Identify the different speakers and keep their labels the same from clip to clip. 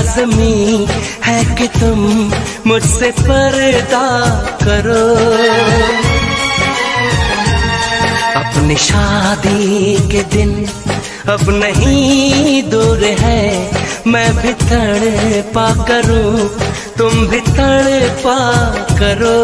Speaker 1: लाजमी है कि तुम मुझसे पर्दा करो। अपनी शादी के दिन अब नहीं दूर है, मैं भी तड़ पा करूँ,
Speaker 2: तुम भी तड़ पा करो।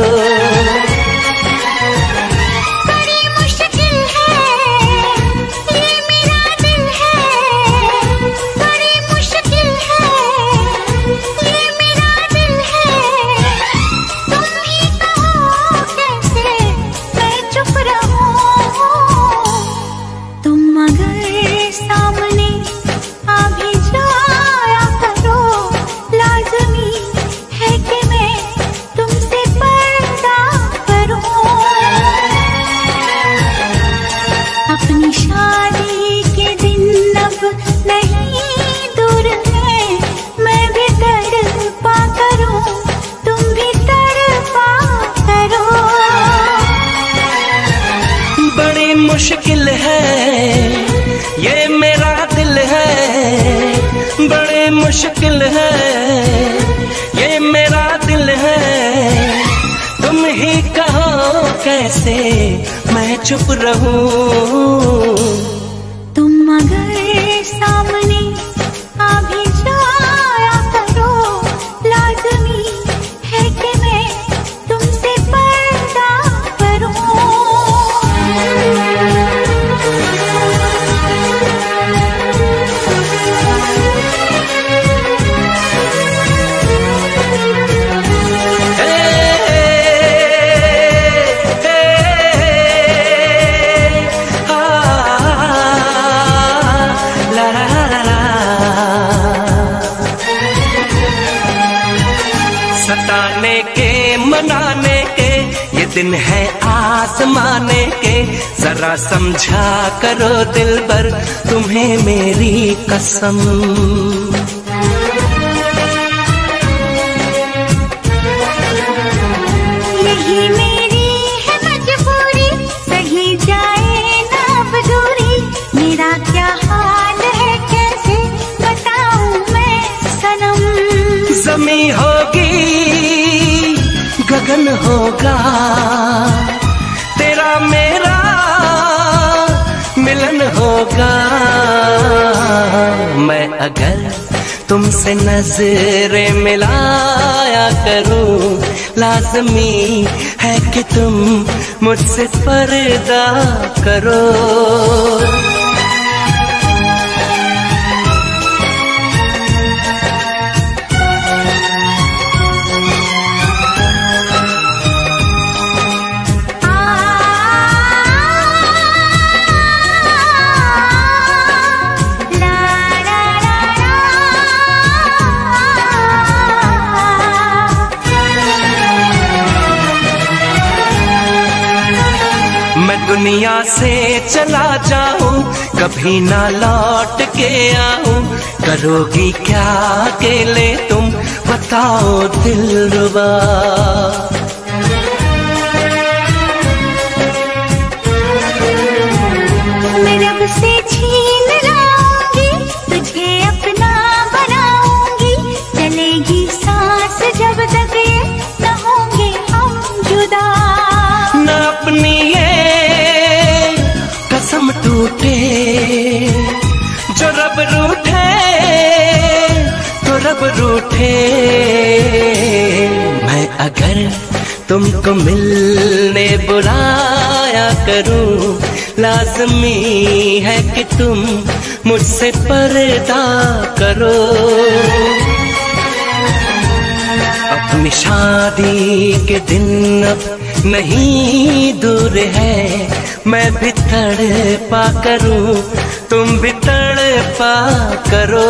Speaker 1: मुश्किल है, ये मेरा दिल है, बड़े मुश्किल है, ये मेरा दिल है। तुम ही कहो कैसे मैं चुप रहूँ?
Speaker 2: करो
Speaker 1: दिल पर तुम्हें मेरी कसम। नज़रें मिलाया करो। लाजमी है कि तुम मुझसे पर्दा करो। मैं दुनिया से चला जाऊँ, कभी ना लौट के आऊँ। करोगी क्या अकेले तुम? बताओ दिल रुबा।
Speaker 2: मेरे से
Speaker 1: रूठे। मैं अगर तुमको मिलने बुलाया करूँ, लाजमी है कि तुम मुझसे पर्दा करो। अपनी शादी के दिन अब नहीं दूर है, मैं भी तड़पा करूँ, तुम भी तड़पा करो।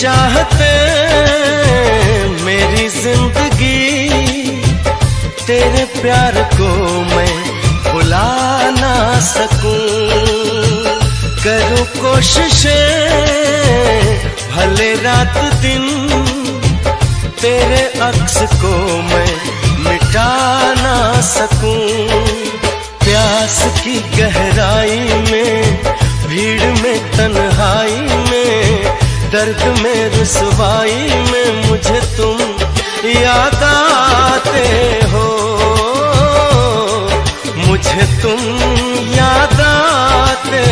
Speaker 1: चाहते मेरी ज़िंदगी, तेरे प्यार को मैं भुला ना सकूँ। करो कोशिशें, भले रात दिन तेरे अक्स को मैं मिटा ना सकूँ। प्यास की गहराई में, भीड़ में, तन्हाई में दर्द में रसवाई में मुझे तुम
Speaker 2: याद आते हो। मुझे तुम याद आते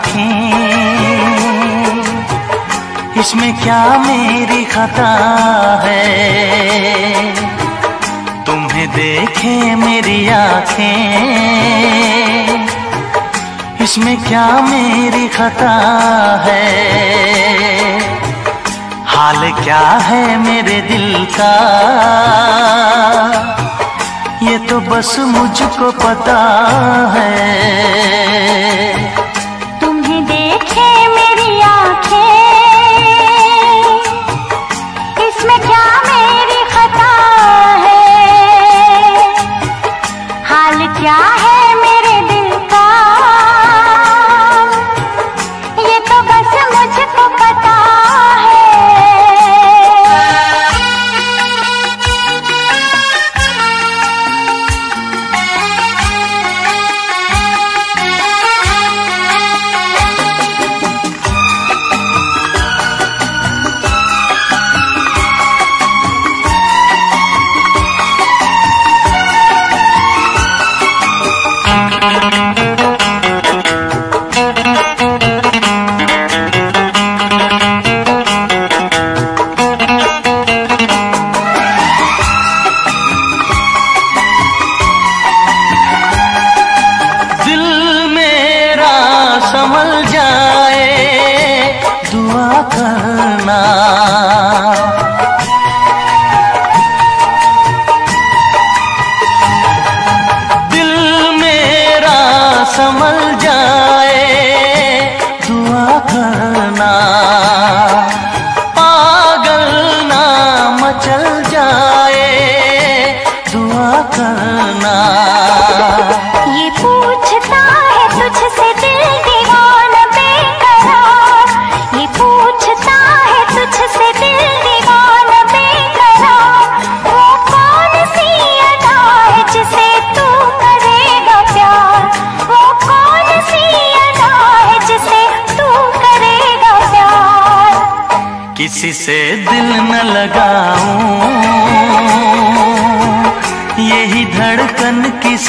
Speaker 3: आँखें इसमें क्या मेरी खता है? तुम्हें देखे मेरी आँखें। इसमें क्या मेरी खता है? हाल क्या है मेरे दिल का? ये तो बस मुझको पता है।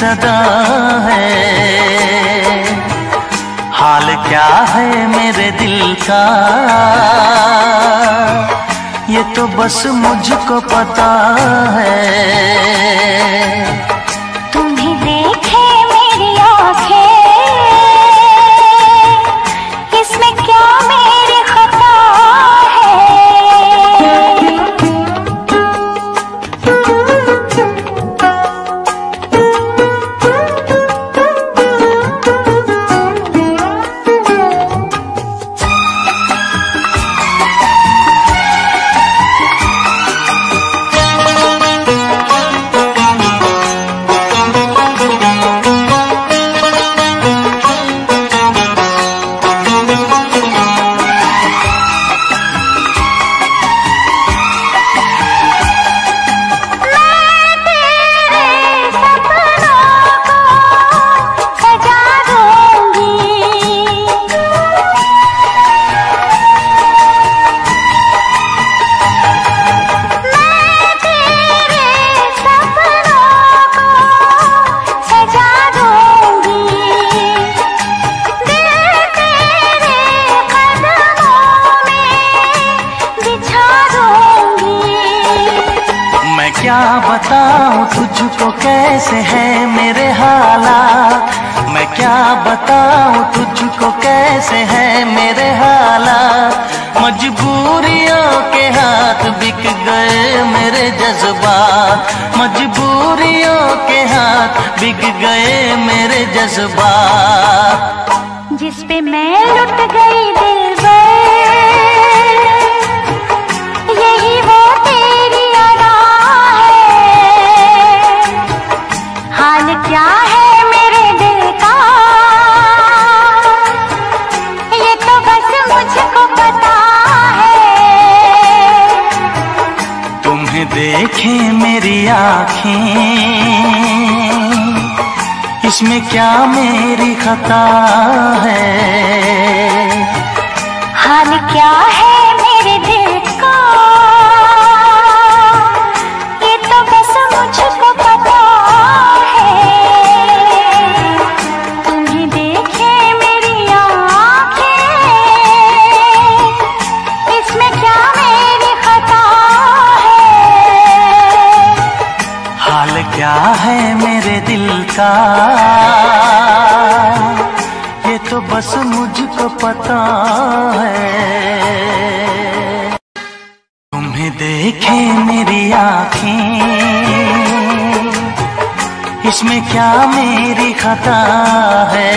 Speaker 3: सदा है। हाल क्या है मेरे दिल का? ये तो बस मुझको पता है।
Speaker 2: क्या
Speaker 3: बताऊँ तुझको कैसे है मेरे हालात। मैं क्या बताऊँ तुझको कैसे है मेरे हालात। मजबूरियों के हाथ बिक गए मेरे जज्बात। मजबूरियों के हाथ बिक गए मेरे जज्बात।
Speaker 2: जिस पे मैं लुट गई मेरी
Speaker 3: आँखें। इसमें क्या मेरी खता है?
Speaker 2: हाल क्या है? लगता ये तो बस मुझको पता है। तुम्हें देखे मेरी आँखें, इसमें क्या मेरी खता है?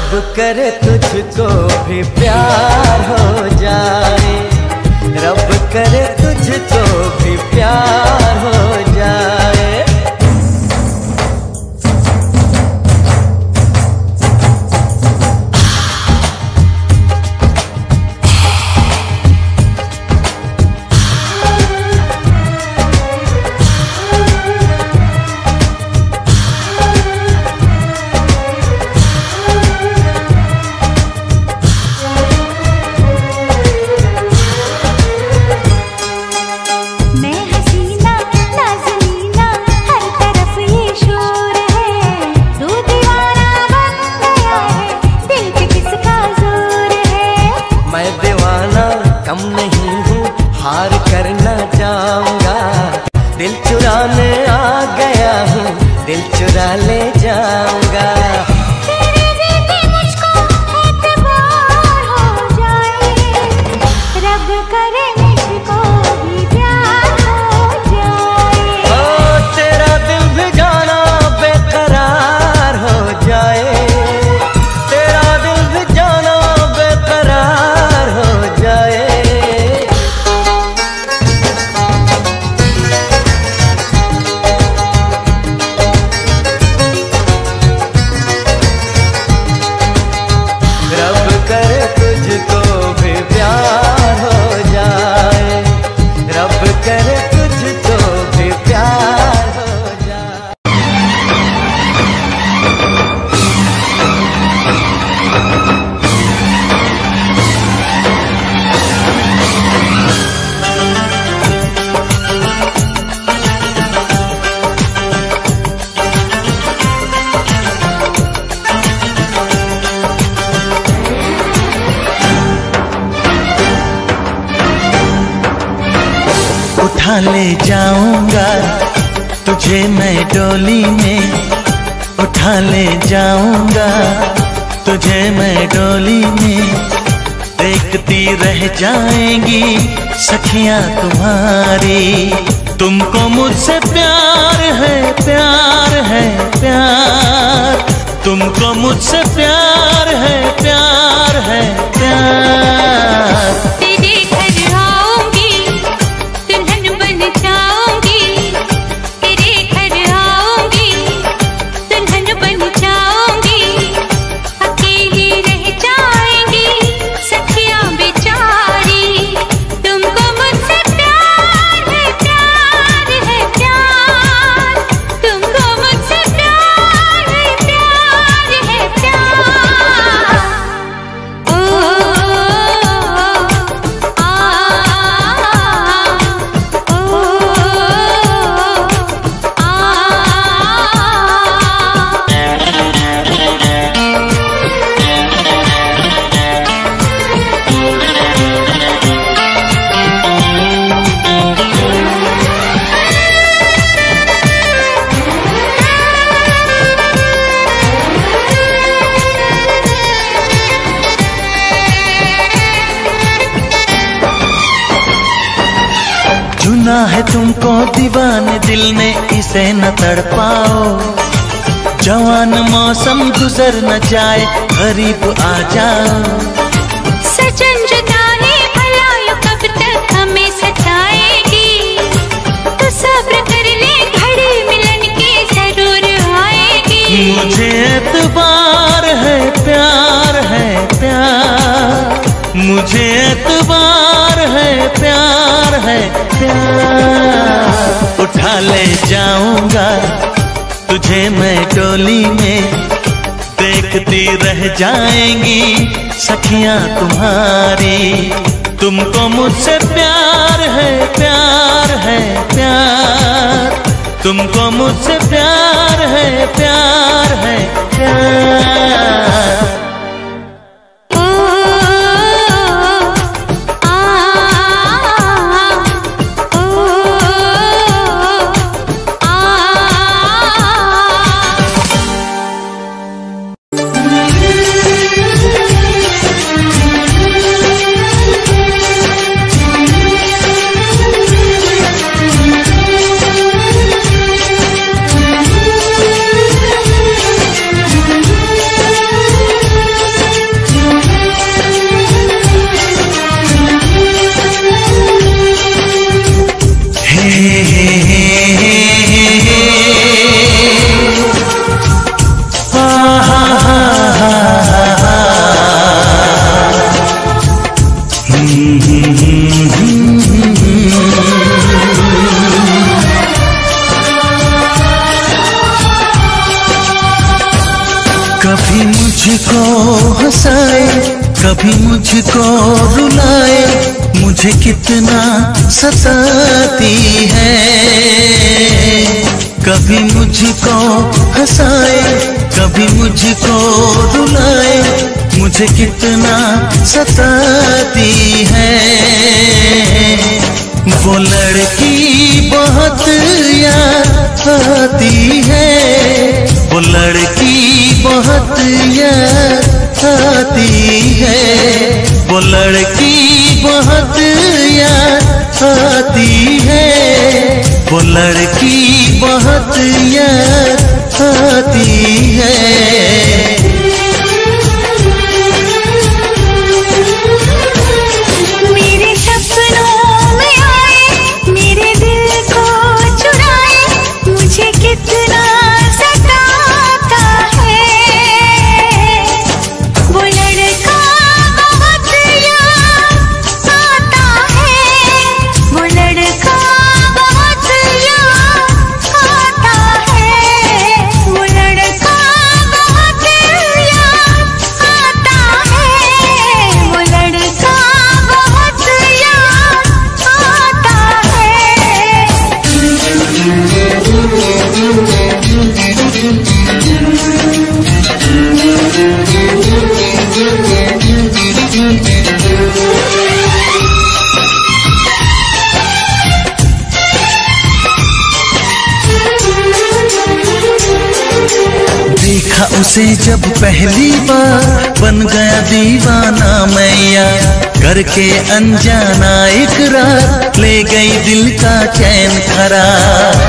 Speaker 4: अब
Speaker 1: कर तुझको भी प्यार हो जाए। रब करे तुझको भी प्यार कहा ले जाऊँगा?
Speaker 3: तुझे मैं डोली में उठा ले जाऊँगा। तुझे मैं डोली में देखती रह जाएँगी सखियाँ तुम्हारी। तुमको मुझसे प्यार है प्यार है, प्यार। तुमको मुझसे प्यार है प्यार है, प्यार। दीवाने दिल ने इसे न तड़पाओ। जवान मौसम गुजर न जाए गरीब आ जाओ।
Speaker 2: सजन जुदाई भला यूँ कब तक हमें सताएगी? तो सब्र कर ले घड़ी मिलन की ज़रूर आएगी।
Speaker 3: मुझे एतबार है प्यार है प्यार। मुझे एतबार है प्यार है प्यार। ले जाऊँगा। तुझे मैं टोली में देखती रह जाएँगी। सखियाँ तुम्हारी, तुमको मुझसे प्यार है प्यार है, प्यार। तुमको मुझसे प्यार है प्यार है, प्यार। मुझको रुलाए, मुझे कितना सताती है। कभी मुझको हंसाए, कभी मुझको रुलाए, मुझे कितना सताती है। वो लड़की बहुत याद आती है, वो लड़की बहुत याद आती है। वो लड़की बहुत याद आती है। वो लड़की बहुत याद आती है। उसे जब पहली बार बन गया दीवाना मैया, करके अनजाना इकरार ले गई दिल का चैन करार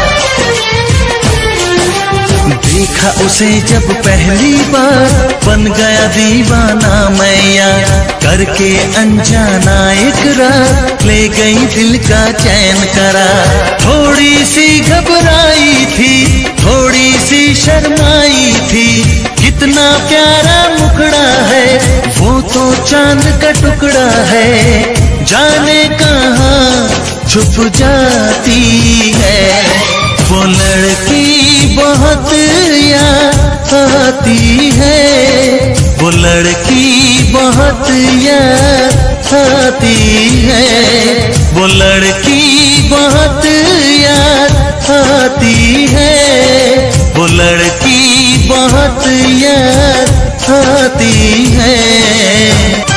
Speaker 3: देखा उसे जब पहली बार बन गया दीवाना मैया, करके अनजाना इकरार ले गई दिल का चैन करा थोड़ी सी घबराई थी, थोड़ी सी शर्माई थी कितना प्यारा मुखड़ा है, वो तो चाँद का टुकड़ा है। जाने कहाँ छुप जाती है। वो लड़की बहुत याद आती है। वो लड़की बहुत याद आती है। वो लड़की बहुत याद आती है। वो लड़की बहुत याद आती है।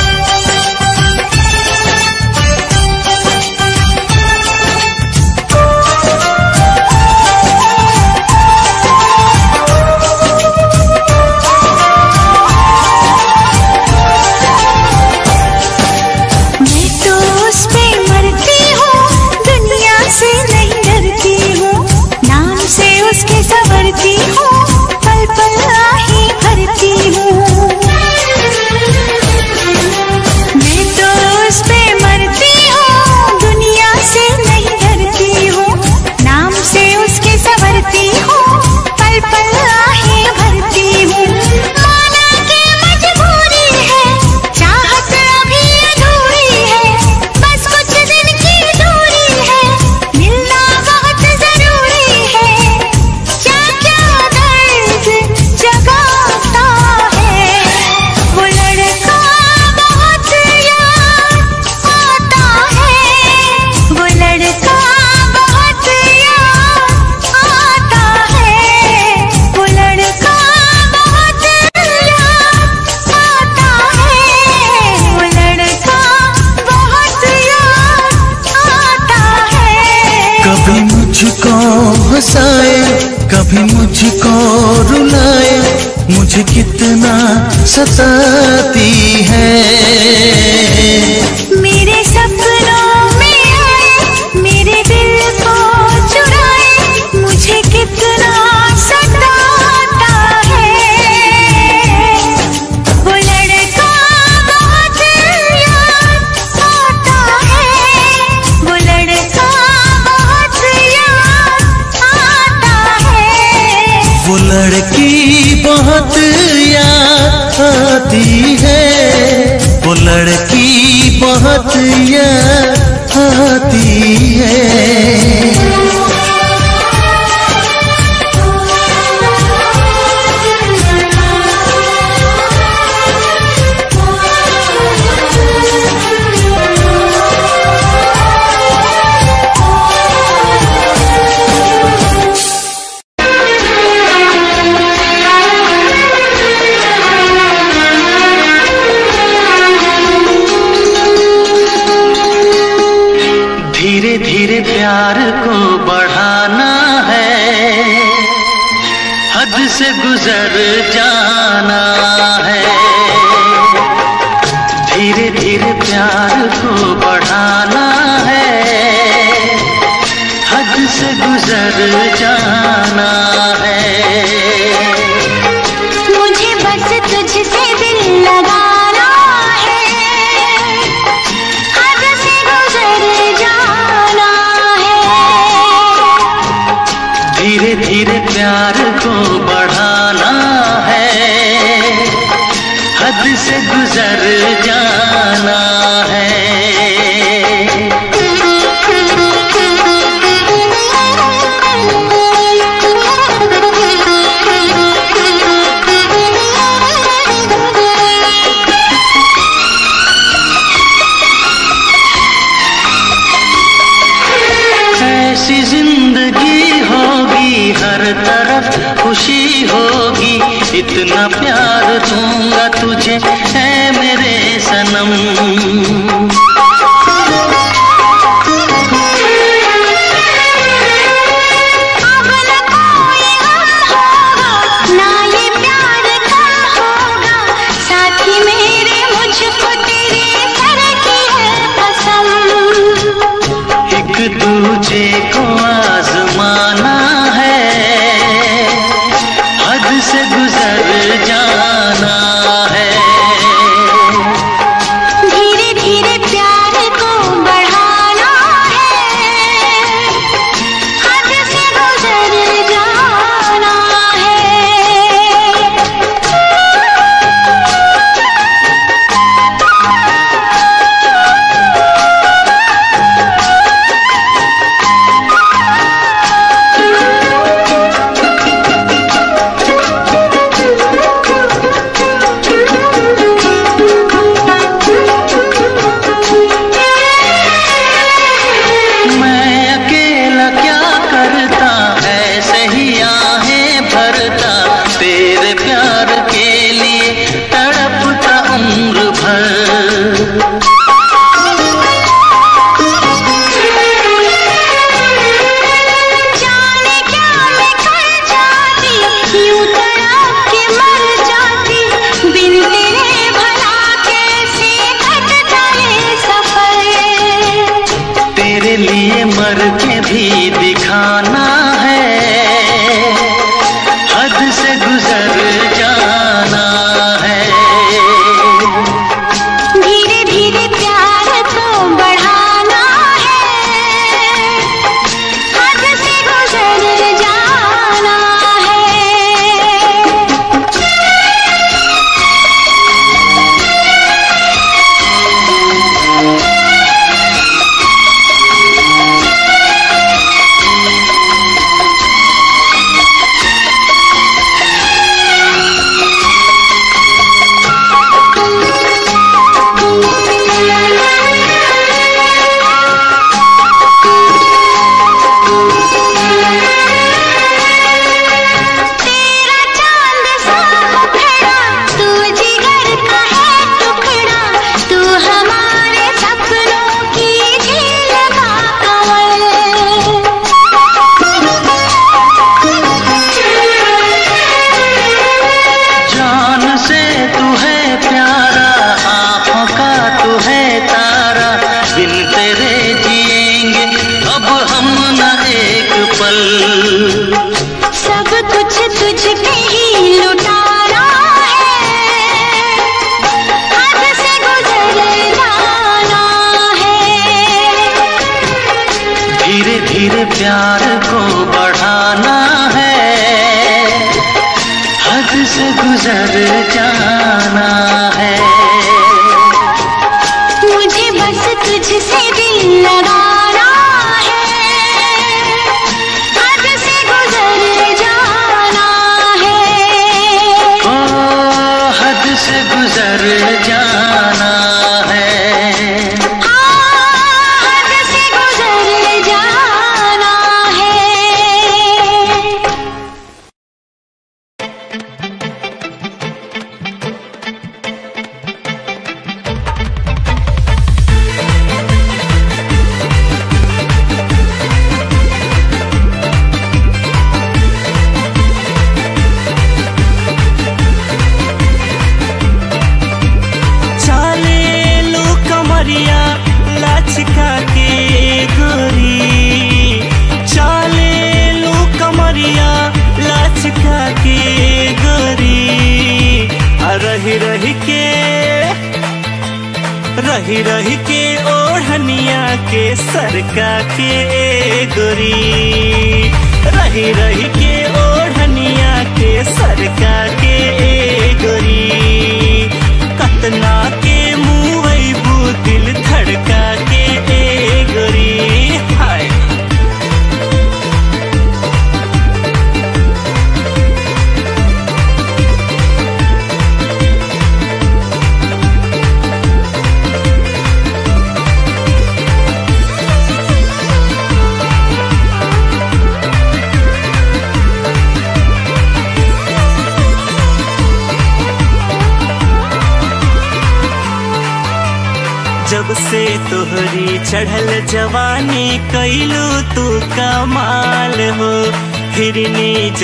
Speaker 3: कितना सताती है।
Speaker 2: प्यार दूँगा तुझे।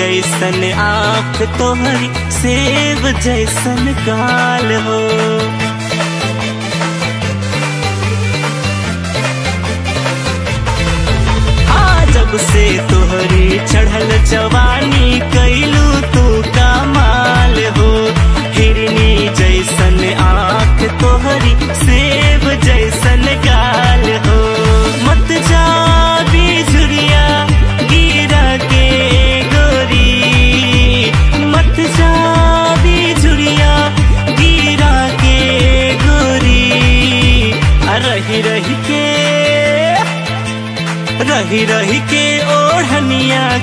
Speaker 1: जैसन आँख तोहरी सेब जैसन गाल हो। हाँ जब से तोहरी चढ़ल जवानी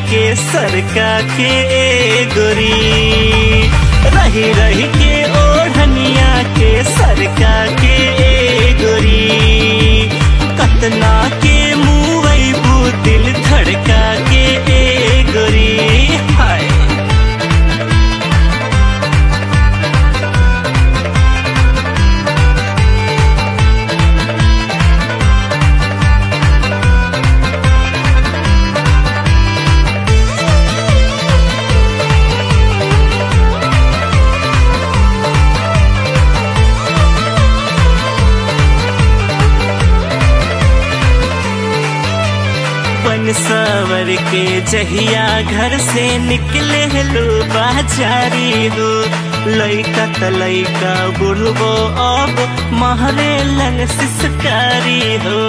Speaker 1: के सरका के गोरी रही रही के ओढ़निया के सरका के गोरी कतना के मुँह दिल धड़का के जहिया घर से निकले लो बाजारी हो लैका त लैका बुढ़बो अब महरे लन सिसकारी हो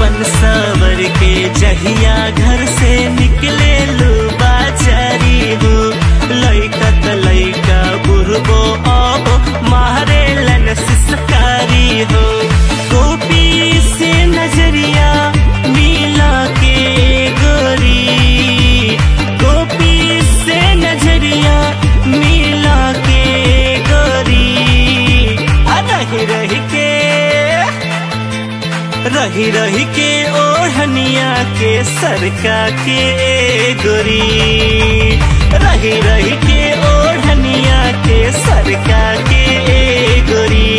Speaker 1: बन सवर के जहिया घर से निकले लो बाजारी हो लैका त लैका बुढ़बो अब मारे लन सिसकारी गोपी से नज़रिया मिला के गोरी गोपी नज़रिया मिला के गोरी रही रही के ओढ़निया के सरका के गोरी रही रही के ओढ़निया के सरका के गोरी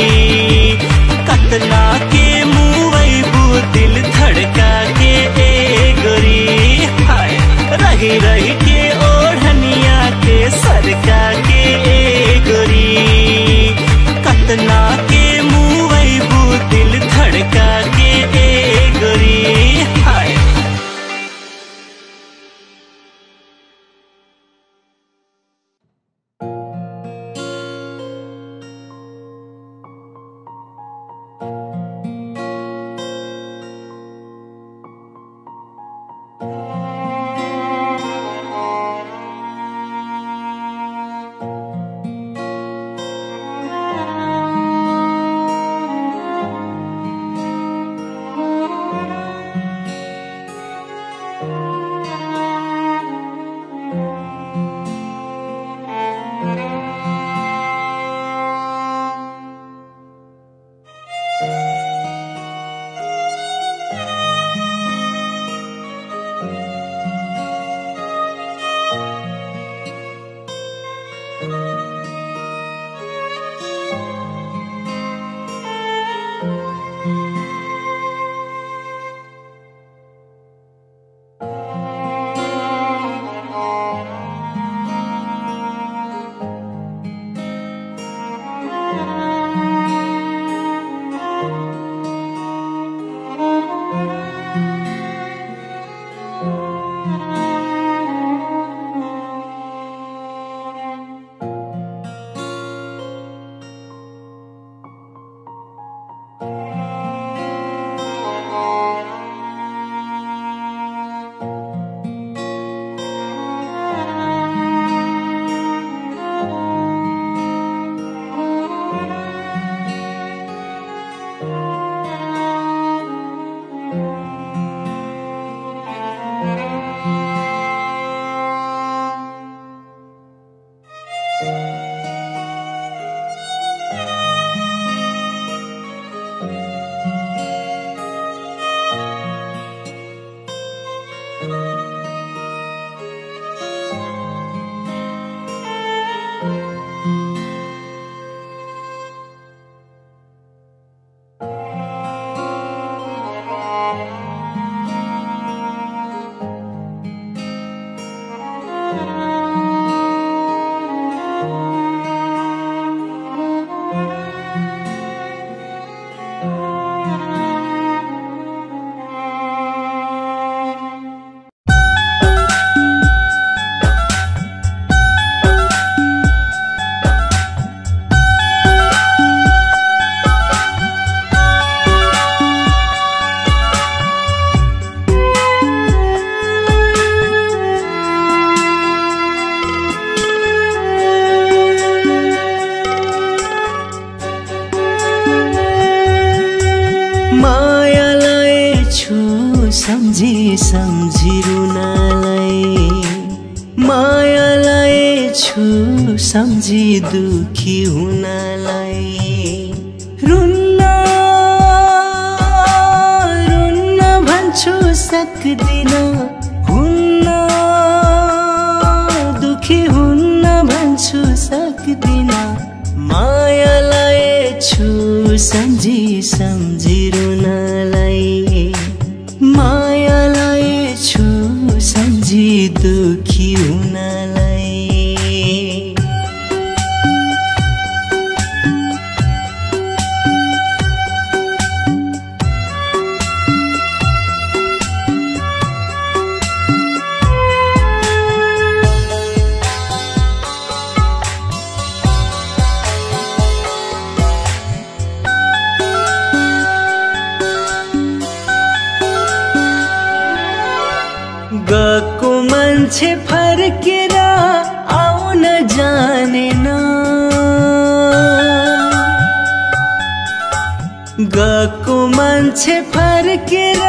Speaker 1: मान्छे फर्केर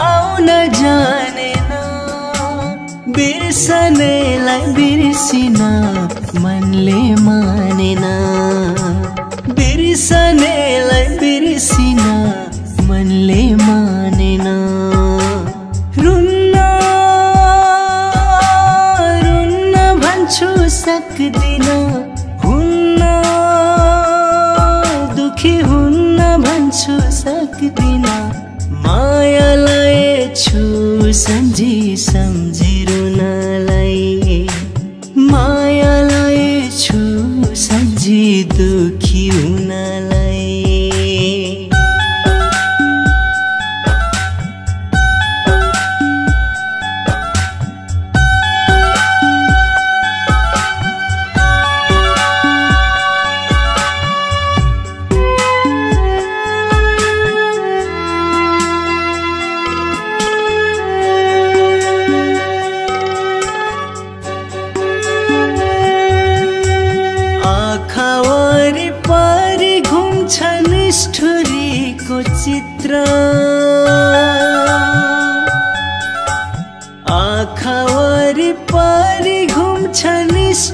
Speaker 1: आउन जानेन बिर्सनेलाई बिर्सिन मनले मानेन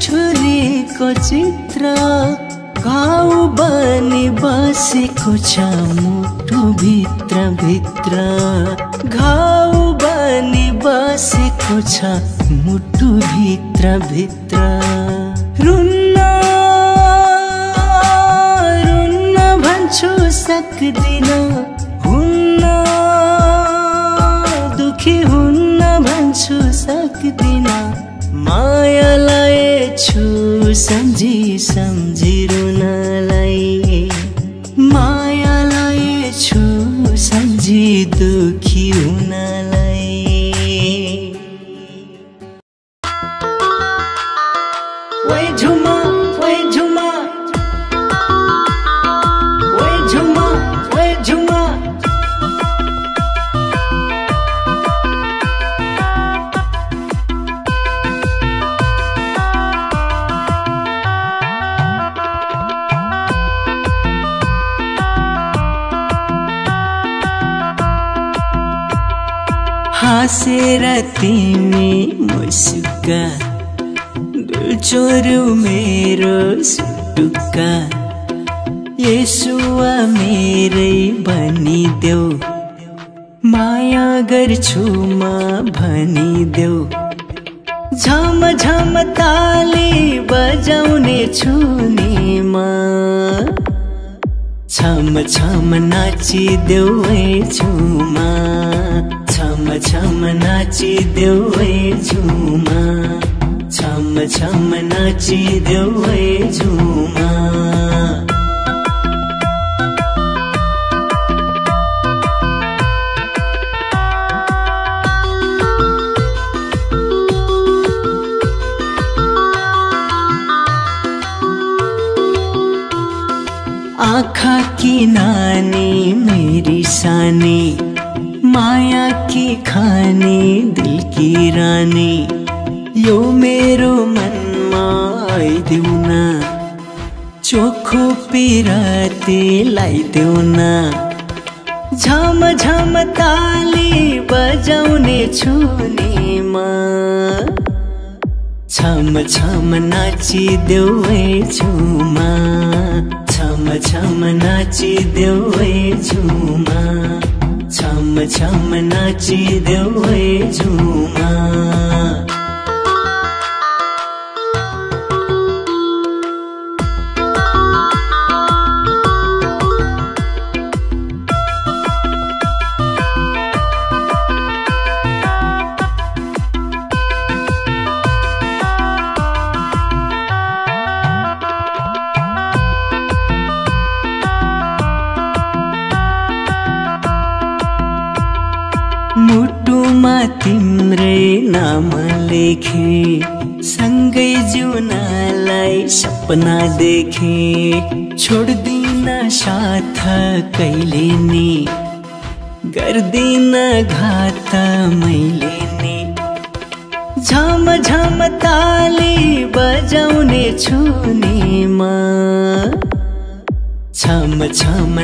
Speaker 1: छोरीको चित्र घाउ बनी बसेको छ मुटु भित्र घाउ बनी बसेको छ मुटुभित्र भित्र। रुन्न रुन्न भन्छु सक्दिन। हुन्न दुखी हुन्न भन्छु सक्दिन। मायालाई छु सम्झी सम्झी रुनलाई मायालाई छु सम्झी दुखी हुनलाई। गर्छु म भनिदेऊ। झम झम ताली बजाउने छु नि म छम। छम नाचिदेऊ झुमा छम। छम नाचिदेऊ झुमा छम। छम नाचिदेऊ झुमा आँखा की नानी मेरी सानी माया की खानी दिल की रानी। यो मेरो मनमा आइदेऊ चोखो पिराती लाइदेऊ न। झम झम ताली बजाउने छु नि म छम छम नाचिदेऊ झुमा छम छम नाचिदेऊ है झुमा। छम छम नाचिदेऊ है झुमा। लेखे सँगै जिउनलाई सपना देखे। छोड्दिन साथ कहिले नि? गर्दिन घात मैले नि। झम झम ताली बजाउने छु नि म। छम छम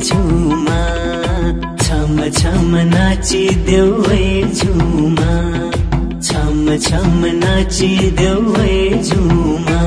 Speaker 1: झुमा छम। छम नाचिदेऊ है झुमा छम छम है झुमा।